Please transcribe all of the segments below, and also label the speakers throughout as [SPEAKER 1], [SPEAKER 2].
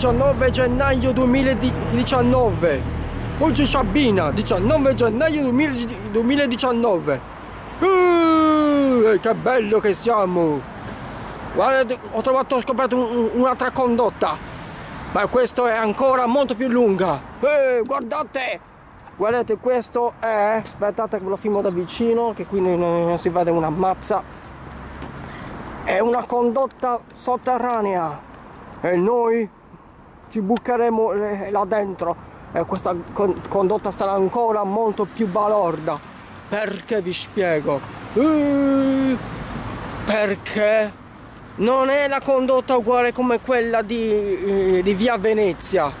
[SPEAKER 1] 19 gennaio 2019. Oggi Sabina, 19 gennaio 2019. Uh, che bello che siamo! Guardate, ho trovato, ho scoperto un, un'altra condotta. Ma questa è ancora molto più lunga. Eh, guardate! Guardate, questo è... Aspettate che ve lo filmo da vicino, che qui non si vede una mazza. È una condotta sotterranea. E noi ci bucheremo là dentro. E questa condotta sarà ancora molto più balorda. Perché vi spiego? Perché non è la condotta uguale come quella di, eh, di via Venezia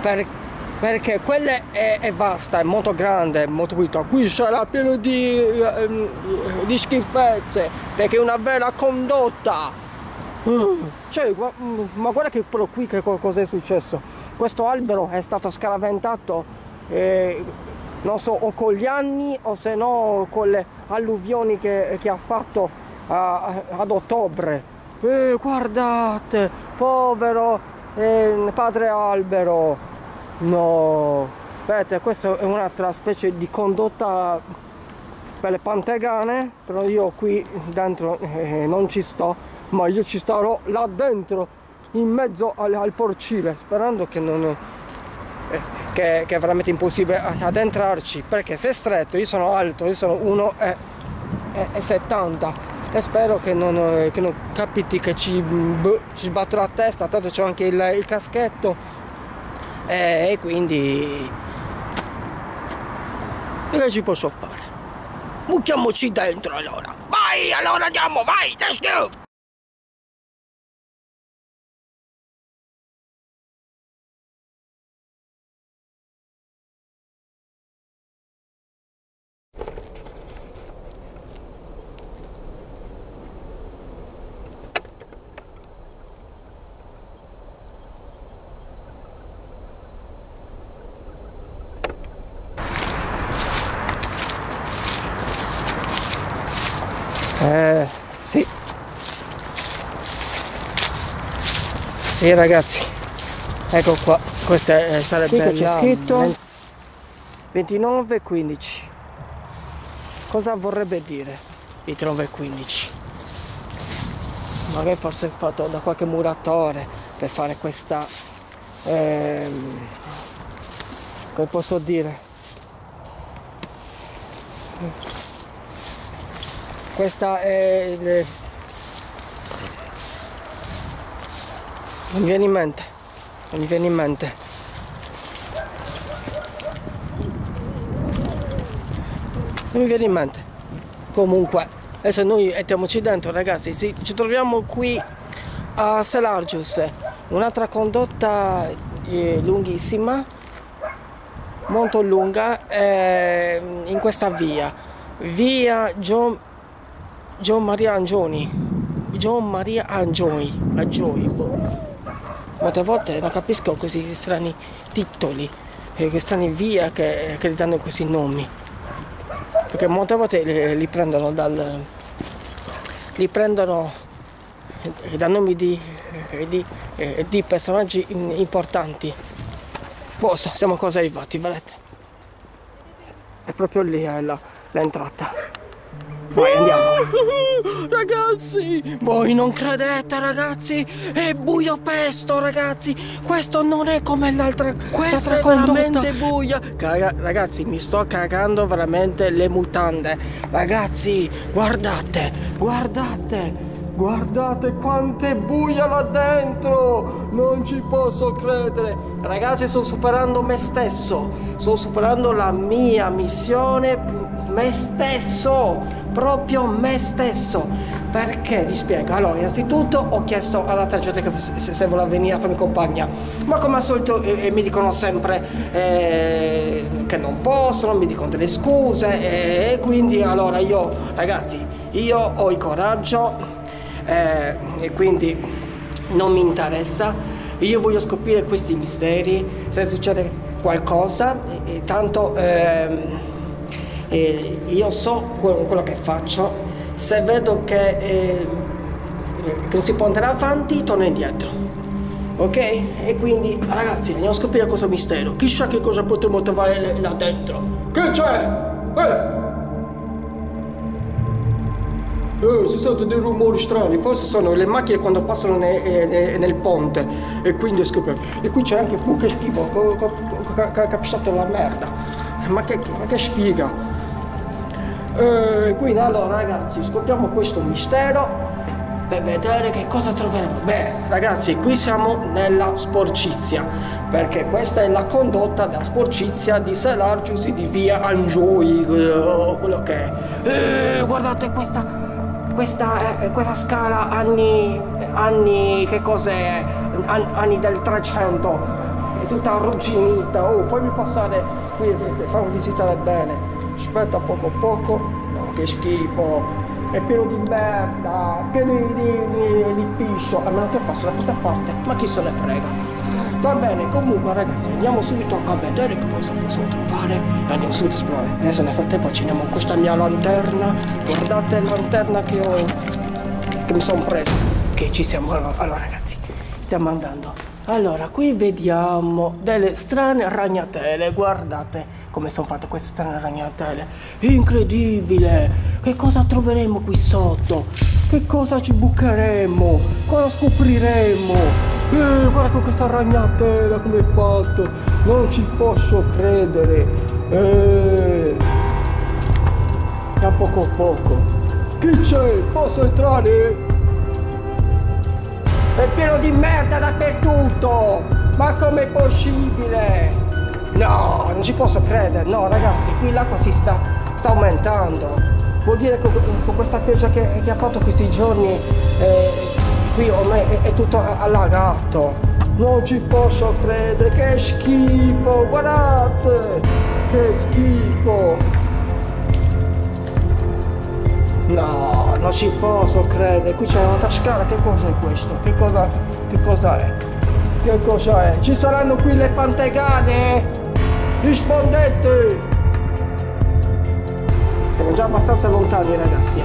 [SPEAKER 1] per, perché quella è, è, vasta, è molto grande, è molto pulita qui sarà pieno di, eh, di schifezze perché è una vera condotta mm. cioè, ma guarda che però qui che cosa è successo questo albero è stato scaraventato eh, non so o con gli anni o se no con le alluvioni che, che ha fatto a, ad ottobre. Eh, guardate, povero eh, padre albero. No, vedete, questa è un'altra specie di condotta per le pantegane, però io qui dentro eh, non ci sto, ma io ci starò là dentro, in mezzo al, al porcile, sperando che non... Eh, che, che, è veramente impossibile ad entrarci perché se è stretto io sono alto io sono 1,70 e spero che non, eh, che non capiti che ci, boh, ci sbatto la testa tanto c'ho anche il, il caschetto e, e quindi che ci posso fare? Buttiamoci dentro allora. Vai allora andiamo vai let's go Eh, sì. Sì ragazzi, ecco qua, questa è, sarebbe sì, c'è scritto 29 e 15. Cosa vorrebbe dire 29 e 15? Magari forse fatto da qualche muratore per fare questa... Ehm, come posso dire? questa è il... non mi viene in mente. Non mi viene in mente. Non mi viene in mente. Comunque adesso noi mettiamoci dentro ragazzi. Sì, ci troviamo qui a Selargius un'altra condotta eh, lunghissima molto lunga eh, in questa via. Via John John Maria Angioni. John Maria Angioni. Angioni boh. Molte volte non capisco questi strani titoli e queste strane vie che, che gli danno questi nomi. Perché molte volte li, li prendono dal li prendono da nomi di, di, di personaggi importanti. Cosa siamo quasi arrivati vedete è proprio lì è l'entrata vai, andiamo. Ragazzi, voi non credete, ragazzi? È buio pesto, ragazzi. Questo non è come l'altra. Questa è veramente buia. Caga, ragazzi, mi sto cagando veramente le mutande. Ragazzi, guardate, guardate. Guardate quanto è buia là dentro! Non ci posso credere! Ragazzi, sto superando me stesso! Sto superando la mia missione, me stesso! proprio me stesso. Perché vi spiego? Allora, innanzitutto ho chiesto all'altra gente che se, se voleva venire a farmi compagnia, ma come al solito eh, eh, mi dicono sempre eh, che non possono, mi dicono delle scuse e quindi allora io, ragazzi, io ho il coraggio eh, e quindi non mi interessa. Io voglio scoprire questi misteri, se succede qualcosa, tanto... Eh, io so quello, che faccio, se vedo che, eh, che non si può andare avanti torno indietro. Ok? E quindi, ragazzi, andiamo a scoprire questo mistero. Chissà che cosa potremo trovare là dentro. Che c'è? Eh! Eh, si sentono dei rumori strani, forse sono le macchine quando passano ne, eh, ne, nel ponte e quindi scopro. E qui c'è anche uh, che schifo, co, co, co, capisciate la merda. Ma che, ma che sfiga. Eh, quindi allora ragazzi scopriamo questo mistero per vedere che cosa troveremo. Beh, ragazzi, qui siamo nella sporcizia, perché questa è la condotta della sporcizia di Salargius di via Angioi, eh, quello che è. Eh, guardate questa, questa, questa scala anni, anni, che cos'è? An, anni del 300, è tutta arrugginita. Oh, fammi passare qui, fammi visitare bene. Aspetta poco poco. No, che schifo è pieno di merda, pieno di, di, di piscio, a meno che passo da questa parte, ma chi se ne frega. Va bene, comunque ragazzi, andiamo subito a vedere che cosa possiamo trovare e andiamo subito a esplorare. Adesso nel frattempo accendiamo questa mia lanterna, guardate la lanterna che ho, che mi sono preso. Che ci siamo, allora ragazzi, stiamo andando. Allora, qui vediamo delle strane ragnatele, guardate come sono fatte queste strane ragnatele. Incredibile! Che cosa troveremo qui sotto? Che cosa ci bucheremo? Cosa scopriremo? Eh, guarda con questa ragnatela come è fatto! Non ci posso credere! Eh, da poco a poco. Chi c'è? Posso entrare? È pieno di merda dappertutto! Ma com'è possibile? No, non ci posso credere, no ragazzi, qui l'acqua si sta, sta aumentando. Vuol dire che con questa pioggia che, che ha fatto questi giorni eh, qui ormai è, è, tutto allagato. Non ci posso credere. Che schifo guardate. Che schifo. No non ci posso credere. Qui c'è un'altra scala che cos'è questo? Che cosa che cosa è? Che cosa è? Ci saranno qui le pantegane! Rispondete! Siamo già abbastanza lontani ragazzi.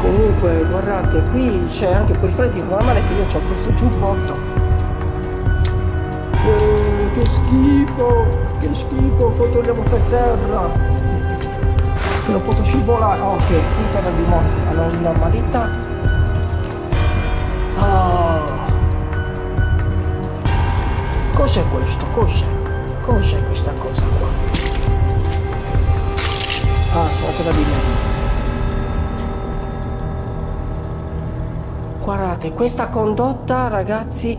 [SPEAKER 1] Comunque guardate qui c'è anche quel freddo normale che io ho questo giubbotto. Eh, che schifo! Che schifo controlliamo per terra non posso scivolare ok tutto da di morte alla normalità ah. cos'è questo cos'è cos'è questa cosa qua Ah, qualcosa di meglio. Guardate, questa condotta, ragazzi,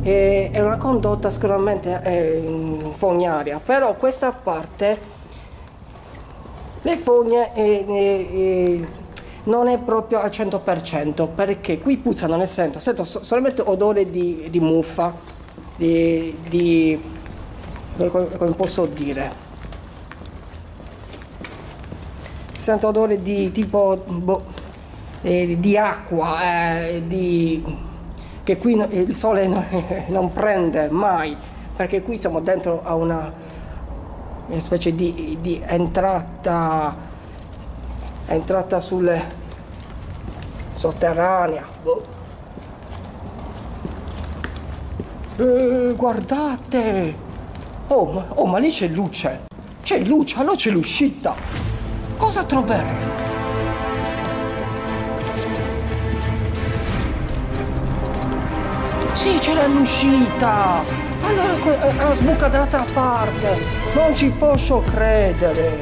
[SPEAKER 1] è, è una condotta sicuramente eh, fognaria, però questa parte, le fogne eh, eh, non è proprio al 100% perché qui puzzano nel senso, sento solamente odore di, di muffa, di, di come posso dire? Sento odore di tipo boh, eh, di acqua, eh, di, che qui il sole non, non, prende mai, perché qui siamo dentro a una, una specie di, di entrata, entrata sulle sotterranea. Boh. Eh, guardate! Oh ma, oh, ma lì c'è luce! C'è luce, allora c'è l'uscita! Cosa troveremo? Sì, c'era l'uscita! Allora eh, eh sbuca dall'altra parte! Non ci posso credere!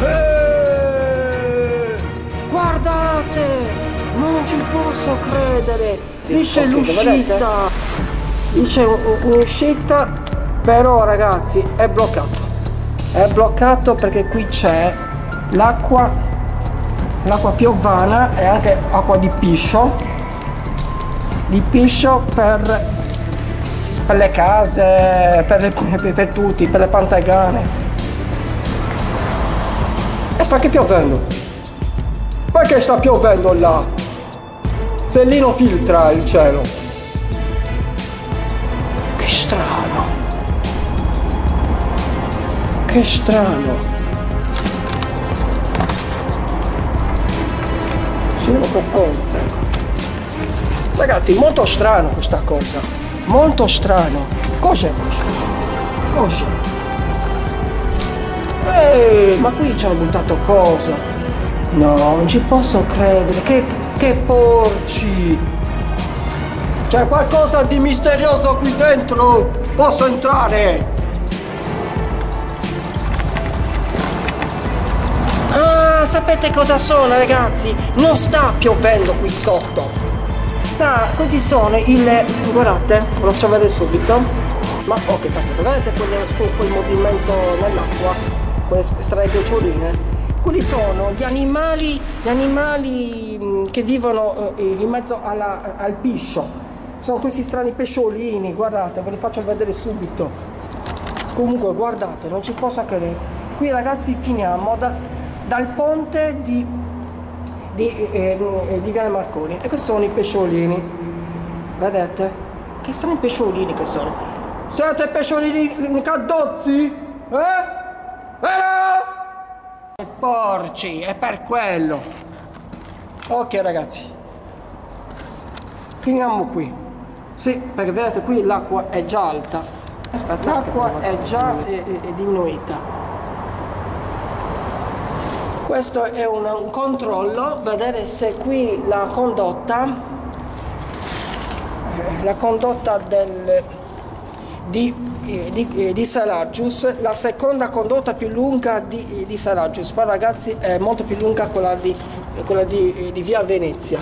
[SPEAKER 1] Eh, guardate! Non ci posso credere! Lì c'è l'uscita! Lì c'è un'uscita, però ragazzi è bloccato è bloccato perché qui c'è l'acqua l'acqua piovana e anche acqua di piscio di piscio per, per le case per, le, per tutti per le pantegane e sta anche piovendo. Perché sta piovendo là? Se lì non filtra il cielo. Che strano. Che strano. Ragazzi, molto strano questa cosa. Molto strano. Cos'è questo? Cos'è? Ehi, ma qui ci hanno buttato cosa? No, non ci posso credere. Che, che porci. C'è qualcosa di misterioso qui dentro. Posso entrare? Ah, sapete cosa sono ragazzi? Non sta piovendo qui sotto. Sta, questi sono il... guardate, lo faccio vedere subito. Ma ok, perfetto, vedete quel, quel movimento nell'acqua? Quelle strane piccioline? Quelli sono gli animali, gli animali mm, che vivono eh, in mezzo alla, al piscio. Sono questi strani pesciolini, guardate, ve li faccio vedere subito. Comunque guardate, non ci posso credere. Qui ragazzi finiamo da, dal ponte di, di, eh, eh, di Viale Marconi. E questi sono i pesciolini. Vedete? che strani pesciolini che sono? Siete pesciolini caddozzi? eh? eh? e porci è per quello. Ok ragazzi. Finiamo qui. Sì perché vedete qui l'acqua è già alta. Aspetta l'acqua è già è, è, è diminuita questo è un, controllo vedere se qui la condotta la condotta del, di, di, di Salagius la seconda condotta più lunga di, di Salagius poi ragazzi è molto più lunga quella di, quella di, di via Venezia.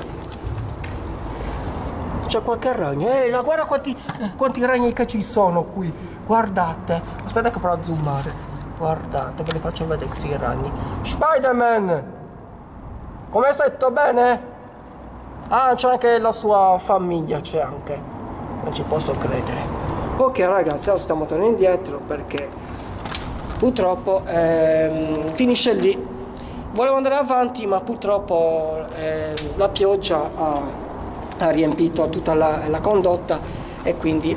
[SPEAKER 1] C'è qualche ragno? Ehi guarda quanti, quanti ragni che ci sono qui. Guardate. Aspetta che provo a zoomare Guardate, ve li faccio vedere questi ragni. Spider-Man! Come stai? Tutto bene? Ah, c'è anche la sua famiglia, c'è anche. Non ci posso credere. Ok ragazzi, adesso stiamo tornando indietro perché purtroppo ehm, finisce lì. Volevo andare avanti ma purtroppo eh, la pioggia ha, ha riempito tutta la, la, condotta e quindi,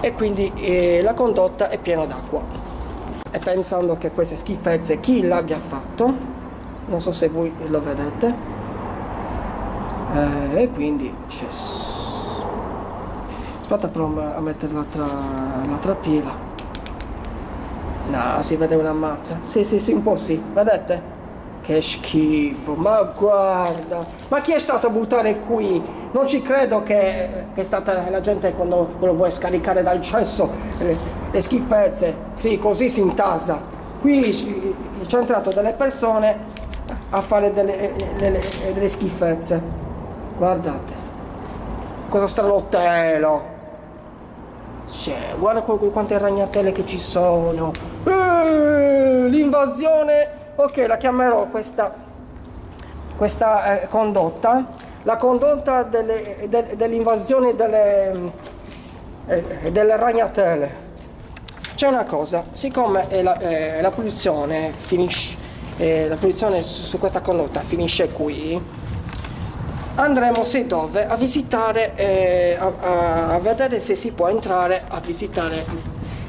[SPEAKER 1] e quindi eh, la condotta è piena d'acqua e pensando che queste schifezze chi l'abbia fatto? Non so se voi lo vedete. Eh, e quindi cioè, aspetta però a mettere l'altra, pila. No si vede una mazza. Sì sì sì un po' sì. Vedete? Che schifo, ma guarda, ma chi è stato a buttare qui? Non ci credo che, che è stata la gente quando lo vuole scaricare dal cesso le, schifezze, sì, così si intasa. Qui c'è entrato delle persone a fare delle, delle, delle schifezze. Guardate, cosa stranottelo. Cioè, guarda quante ragnatele che ci sono. Eh, l'invasione ok la chiamerò questa, questa eh, condotta la condotta dell'invasione delle, eh, delle ragnatele c'è una cosa siccome la, eh, la pulsione finisce eh, la pulsione su, su questa condotta finisce qui andremo se dove a visitare eh, a, a, vedere se si può entrare a visitare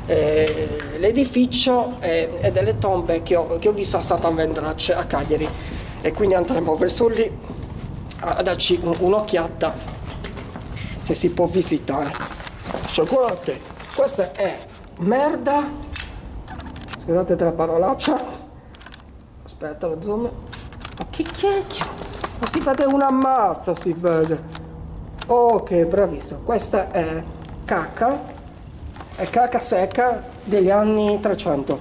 [SPEAKER 1] eh, l'edificio e, e, delle tombe che ho, che ho visto a Sant'Anvendrace a Cagliari. E quindi andremo verso lì a darci un'occhiata se si può visitare. Guardate questa è merda. Scusate la parolaccia. Aspetta lo zoom. Ma che cacchio ma si vede una mazza si vede. Ok bravissimo. Questa è cacca è cacca secca degli anni 300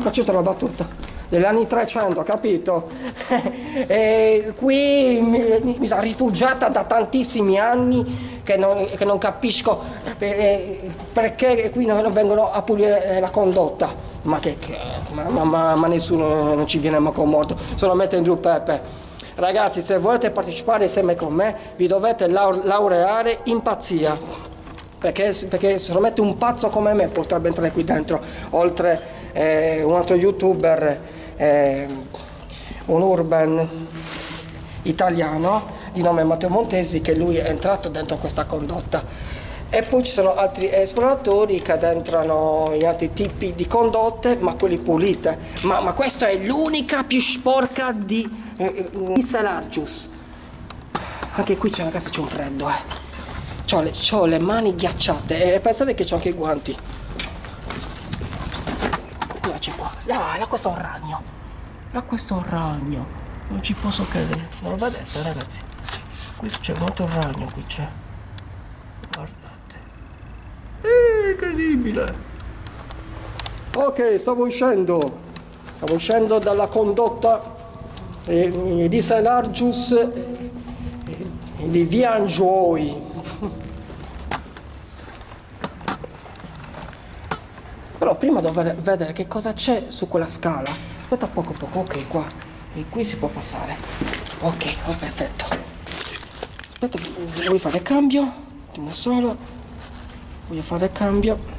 [SPEAKER 1] faccio la battuta. Degli anni 300 capito? E qui mi, mi sono rifugiata da tantissimi anni che non, che non capisco eh, perché qui non vengono a pulire la condotta? Ma che, ma, ma, ma, nessuno non ci viene mai con morto solamente Andrew Pepe ragazzi se volete partecipare insieme con me vi dovete laureare in pazzia. Perché, perché solamente un pazzo come me potrebbe entrare qui dentro, oltre eh, un altro youtuber, eh, un urban italiano di nome Matteo Montesi che lui è entrato dentro questa condotta e poi ci sono altri esploratori che addentrano in altri tipi di condotte ma quelli pulite ma, ma questa è l'unica più sporca di, eh, di Salargius Anche qui c'è ragazzi c'è un freddo, eh. C'ho le, c'ho le mani ghiacciate e pensate che c'ho anche i guanti. Cosa c'è qua? Ah, là questo è un ragno. Là questo è un ragno. Non ci posso credere. Non lo vedete ragazzi? Qui c'è molto ragno, qui c'è. Guardate. Incredibile. Ok, stavo uscendo. Stavo uscendo dalla condotta eh, di Salargius eh, di Viangioi. Però prima devo vedere che cosa c'è su quella scala. Aspetta poco poco, ok qua. E qui si può passare. Ok, oh, perfetto. Aspetta, voglio fare cambio. Un attimo solo. Voglio fare cambio.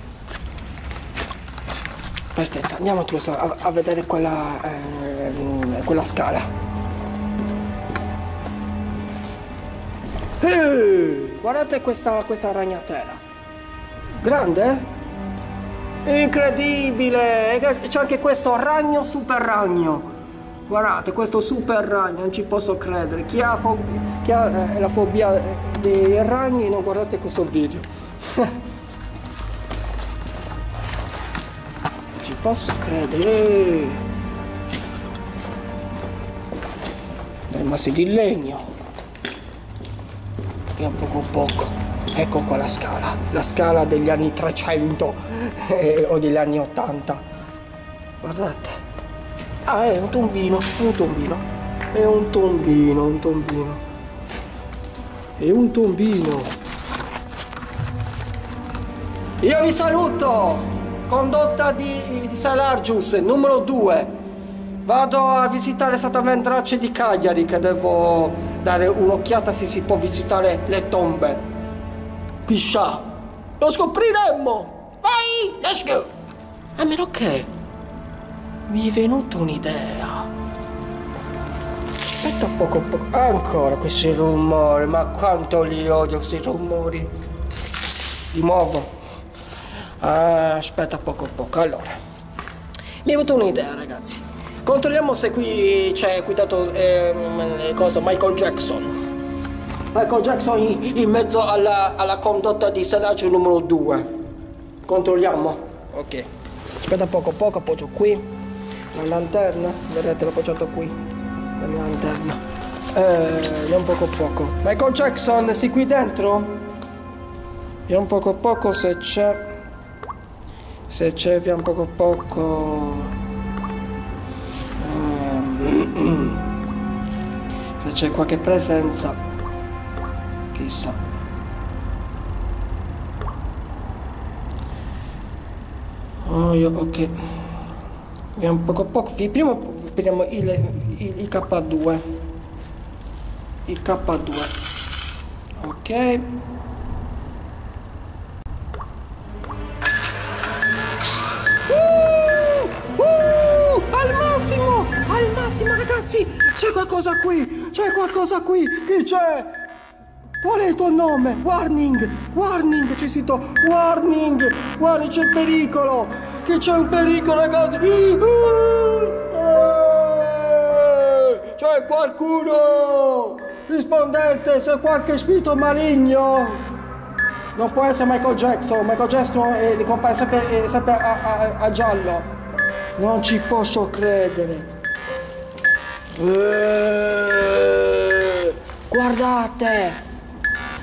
[SPEAKER 1] Perfetto, andiamo a, a vedere quella, eh, quella scala. Eh, guardate questa, questa ragnatela. Grande? Eh? Incredibile! C'è anche questo ragno super ragno. Guardate, questo super ragno, non ci posso credere. Chi ha, chi ha eh, la fobia dei ragni non guardate questo video. posso credere. Dei massi di legno. E un poco poco. Ecco qua la scala. La scala degli anni 300 eh, o degli anni 80 guardate. Ah è un tombino un tombino. È un tombino un tombino. È un tombino. Io vi saluto condotta di, di Salargius, numero 2. Vado a visitare esattamente tracce di Cagliari che devo dare un'occhiata se si può visitare le tombe. Chissà, lo scopriremmo! Vai, let's go! A meno che mi è venuta un'idea. Aspetta poco poco. Ancora questi rumori, ma quanto li odio questi rumori. Di nuovo. Ah, aspetta poco poco. Allora, mi è venuta un'idea, ragazzi. Controlliamo se qui c'è guidato eh, cosa, Michael Jackson. Michael Jackson in, in mezzo alla, alla, condotta di sellaggio numero 2. Controlliamo. Ok. Aspetta poco poco, appoggio qui. La lanterna. Vedete, l'ho appoggiato qui. La lanterna. Eh, vediamo poco poco. Michael Jackson, sei qui dentro? Vediamo poco poco se c'è se c'è via un poco poco um, se c'è qualche presenza chissà. Oh io ok. Un poco poco. Prima prendiamo il, il, il K2 il K2 ok ragazzi! C'è qualcosa qui! C'è qualcosa qui! Chi c'è? Qual è il tuo nome? Warning! Warning! C'è scritto Warning! Guarda c'è pericolo! Che c'è un pericolo ragazzi! C'è qualcuno! Rispondete se qualche spirito maligno! Non può essere Michael Jackson, Michael Jackson è, compare sempre, è sempre a, a, a giallo. Non ci posso credere. Eh, guardate!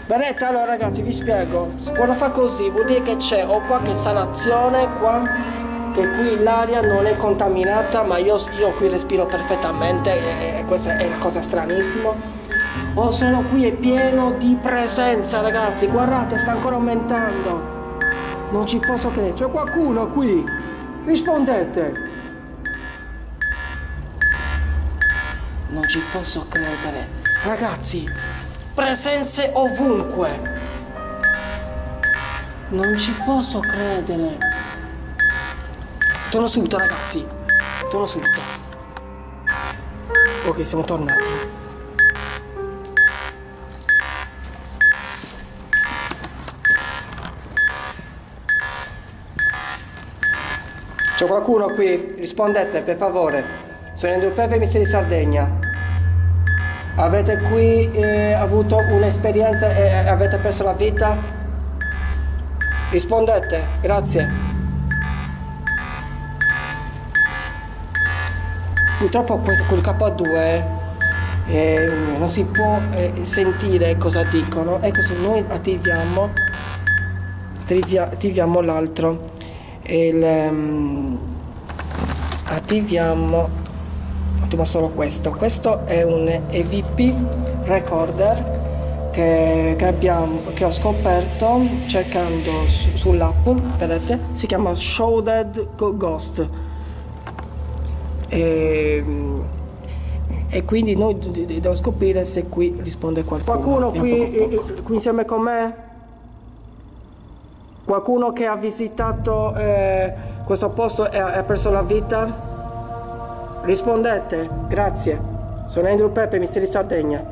[SPEAKER 1] Vedete allora ragazzi vi spiego. Quando fa così vuol dire che c'è o qualche salazione qua Che qui l'aria non è contaminata Ma io, io qui respiro perfettamente e, e questa è una cosa stranissima. O se no qui è pieno di presenza ragazzi. Guardate sta ancora aumentando. Non ci posso credere. C'è qualcuno qui? Rispondete Non ci posso credere. Ragazzi, presenze ovunque. Non ci posso credere. Torno subito, ragazzi. Torno subito. Ok, siamo tornati. C'è qualcuno qui? Rispondete, per favore. Sono Andrew Pepe, Mister di Sardegna. Avete qui eh, avuto un'esperienza e avete perso la vita? Rispondete, grazie. Purtroppo questo, col K2 eh, non si può eh, sentire cosa dicono e così noi attiviamo, attiviamo l'altro. Um, attiviamo attivo solo questo. Questo è un EVP recorder che, che, abbiamo, che ho scoperto cercando su, sull'app vedete? Si chiama Showdead Ghost. E, e quindi noi devo scoprire se qui risponde qualcuno. Qualcuno qui, poco poco. qui insieme con me? Qualcuno che ha visitato eh, questo posto e ha perso la vita Rispondete, grazie. Sono Andrew Peppe, Misteri Sardegna.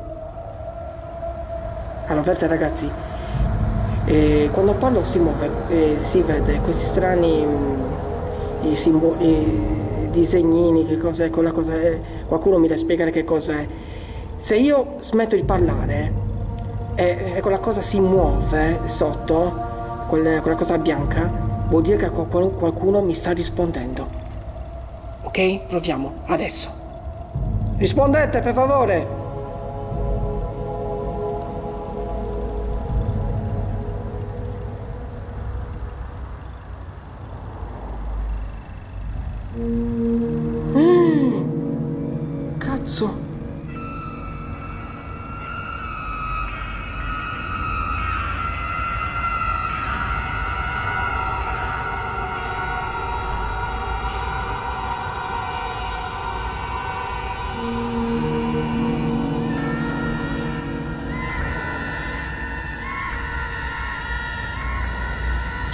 [SPEAKER 1] Allora, vedete ragazzi, eh, quando parlo si muove, eh, si vede questi strani mh, mm, simboli, disegnini, che cos'è quella cosa, è. qualcuno mi deve spiegare che cos'è. Se io smetto di parlare e, e quella cosa si muove sotto, quella, quella cosa bianca, vuol dire che qualcuno, qualcuno mi sta rispondendo. Ok? Proviamo, adesso. Rispondete, per favore.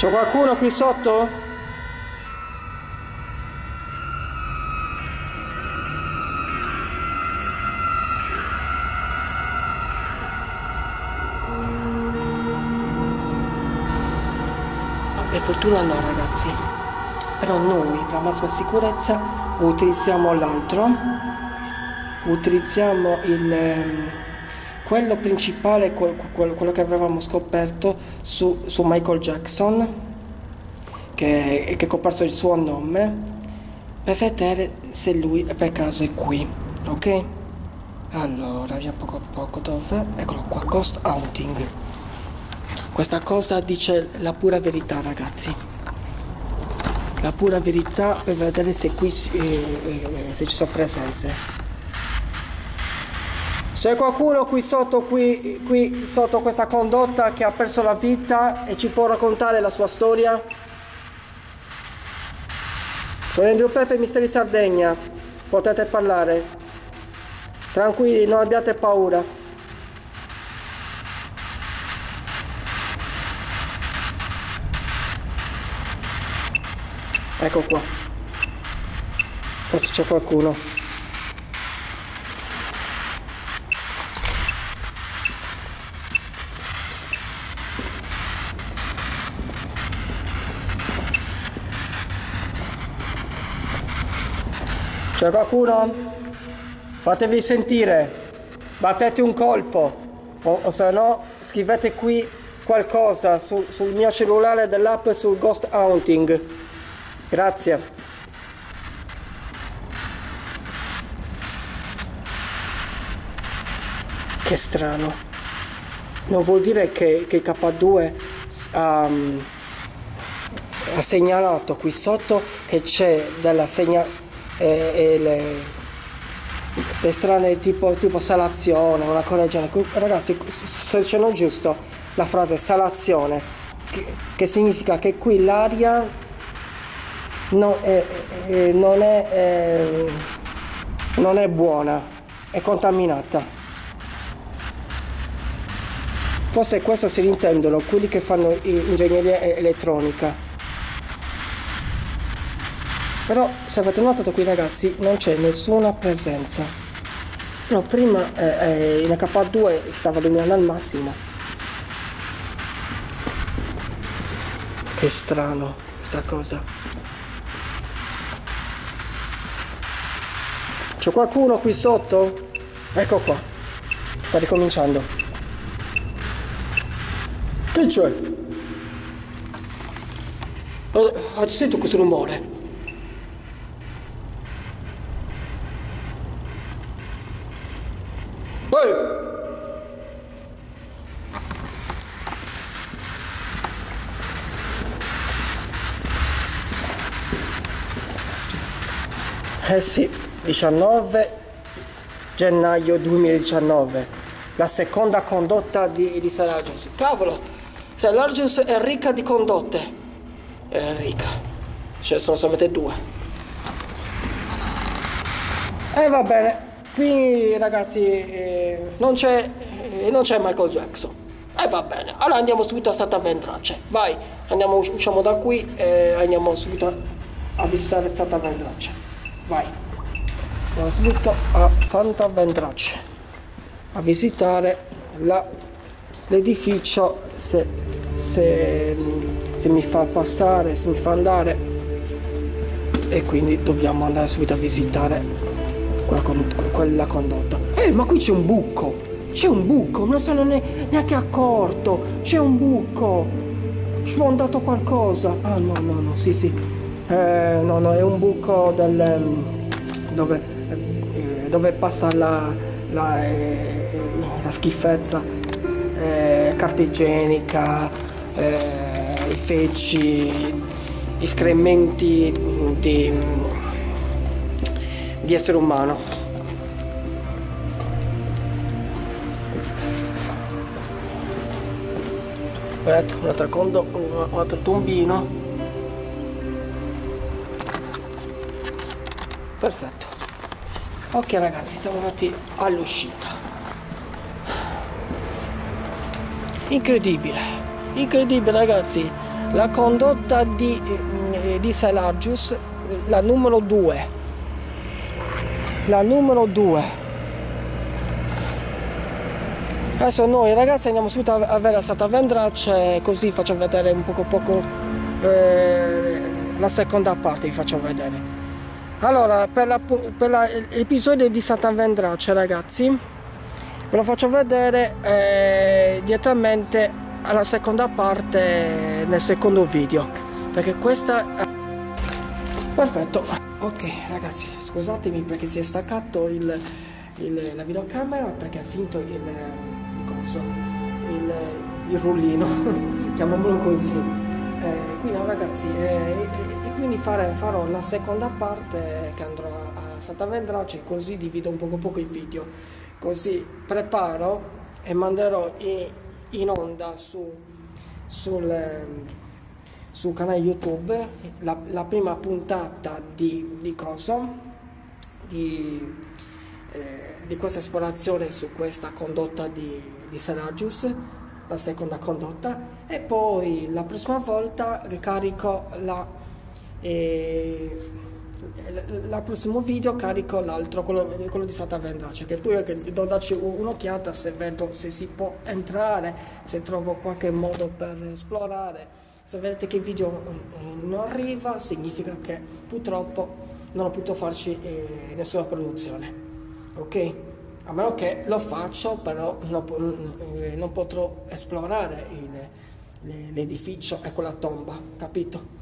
[SPEAKER 1] C'è qualcuno qui sotto? Per fortuna no ragazzi, però noi per la massima sicurezza utilizziamo l'altro, utilizziamo il ehm, quello principale, quello che avevamo scoperto su, su Michael Jackson, che, che è comparso il suo nome, per vedere se lui per caso è qui, ok? Allora, vediamo poco a poco dove, eccolo qua, Ghost Hunting. Questa cosa dice la pura verità, ragazzi. La pura verità per vedere se qui eh, se ci sono presenze. C'è qualcuno qui sotto, qui, qui sotto questa condotta che ha perso la vita e ci può raccontare la sua storia? Sono Andrew Peppe, Misteri Sardegna. Potete parlare. Tranquilli, non abbiate paura. Ecco qua. Forse c'è qualcuno. C'è qualcuno? Fatevi sentire, battete un colpo o, o se no scrivete qui qualcosa su, sul mio cellulare dell'app sul Ghost Hunting. Grazie. Che strano. Non vuol dire che, che K2 um, ha segnalato qui sotto che c'è della segnalazione e, e le, le, strane tipo, tipo salazione, una genere. Ragazzi, se c'è non giusto la frase salazione, che, che significa che qui l'aria non è, è, non, è, è, non è buona, è contaminata. Forse questo si intendono quelli che fanno ingegneria elettronica però se avete notato qui ragazzi non c'è nessuna presenza però prima eh, eh, in H2 stava illuminando al massimo che strano sta cosa c'è qualcuno qui sotto? ecco qua sta ricominciando. Che c'è? Oh, ah, sento questo rumore. Ehi! Eh sì, 19 gennaio 2019, la seconda condotta di, di Saragis. Cavolo, Saragis è ricca di condotte. È ricca. Ce ne sono solamente due. E va bene, qui ragazzi eh, non c'è eh, non c'è Michael Jackson. E va bene, allora andiamo subito a Santa Vendrace. Vai, andiamo, usciamo da qui e andiamo subito a visitare Santa Vendrace. Vai. Andiamo subito a Santa Vendrace a visitare l'edificio se, se, se mi fa passare, se mi fa andare e quindi dobbiamo andare subito a visitare quella, quella condotta. Eh, ma qui c'è un buco! C'è un buco, non sono neanche accorto! C'è un buco! Sfondato qualcosa! Ah no, no, no, sì, sì. Eh, no, no, è un buco del, ehm, dove, eh, dove passa la, la, eh, la schifezza, eh, carta igienica, eh, i feci, escrementi di, di essere umano. Un altro, un altro tombino perfetto. Ok ragazzi siamo andati all'uscita. Incredibile. Incredibile ragazzi. La condotta di, eh, di Salargius la numero 2 la numero 2 adesso noi ragazzi andiamo subito a vedere Santa Vendrace così faccio vedere un poco poco eh, la seconda parte vi faccio vedere allora per, l'episodio di Satan Vendrace ragazzi ve lo faccio vedere eh, direttamente alla seconda parte nel secondo video perché questa è... perfetto. Ok ragazzi scusatemi perché si è staccato il, il, la videocamera perché ha finito il, il coso il, il rullino chiamiamolo così quindi ragazzi eh, quindi fare, farò la seconda parte che andrò a, Santa Vendrace così divido un poco poco il video. Così preparo e manderò in, in onda su, sul, sul canale youtube la, la prima puntata di, di cosa? Di, eh, di questa esplorazione su questa condotta di, di Saragius la seconda condotta e poi la prossima volta ricarico la e la prossimo video carico l'altro quello, quello, di Santa Vendrace che poi devo darci un'occhiata se vedo se si può entrare se trovo qualche modo per esplorare. Se vedete che il video eh, non arriva significa che purtroppo non ho potuto farci eh, nessuna produzione. Ok a meno che lo faccio però non, eh, non potrò esplorare l'edificio e quella tomba capito?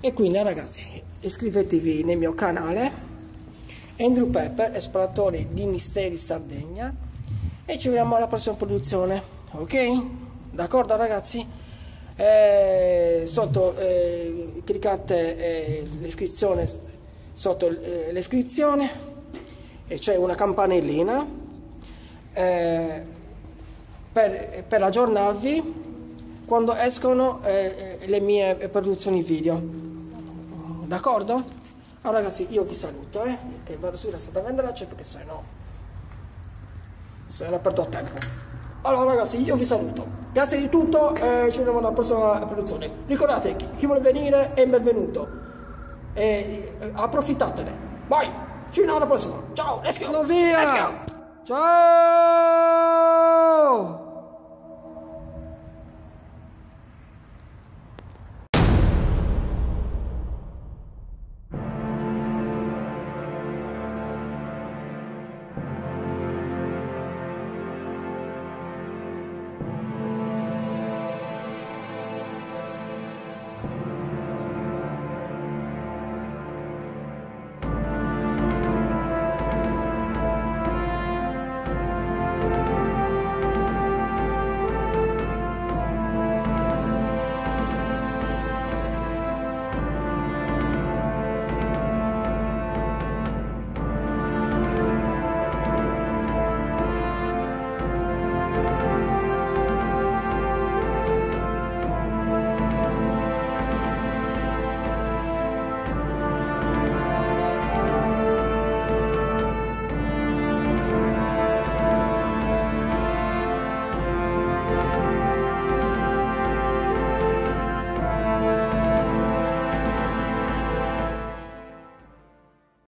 [SPEAKER 1] E quindi ragazzi iscrivetevi nel mio canale Andrew Pepper esploratori di misteri Sardegna e ci vediamo alla prossima produzione ok? D'accordo ragazzi? Eh, sotto eh, cliccate eh, l'iscrizione sotto eh, l'iscrizione e c'è una campanellina eh, per, per aggiornarvi quando escono eh, le mie produzioni video D'accordo? Allora ragazzi io vi saluto, eh? Che vado su da Santa Vendrace perché se no... Se no perdo tempo. Allora ragazzi io vi saluto. Grazie di tutto e ci vediamo alla prossima produzione. Ricordate, chi vuole venire è benvenuto. E eh, approfittatene. Vai! Ci vediamo alla prossima. Ciao, let's go! Via. Let's go! Ciao!